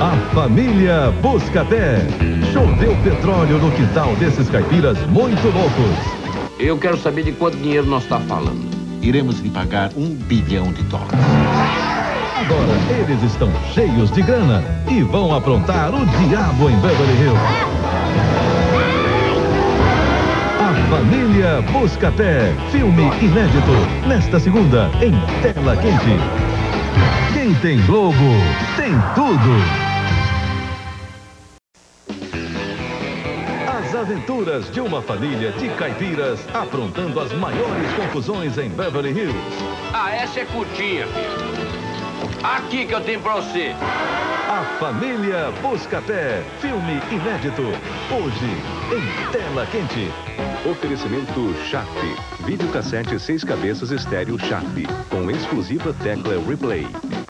A família Buscaté. Choveu petróleo no quintal desses caipiras muito loucos. Eu quero saber de quanto dinheiro nós está falando. Iremos lhe pagar um bilhão de dólares. Agora eles estão cheios de grana e vão aprontar o diabo em Beverly Hills. A Família Buscaté. Filme inédito. Nesta segunda, em tela quente. Quem tem Globo, tem tudo. As aventuras de uma família de caipiras aprontando as maiores confusões em Beverly Hills. Ah, essa é curtinha, filho. Aqui que eu tenho pra você. A Família Buscaté. Filme inédito. Hoje, em tela quente. Oferecimento Sharp. Videocassete seis cabeças estéreo Sharp. Com exclusiva tecla replay.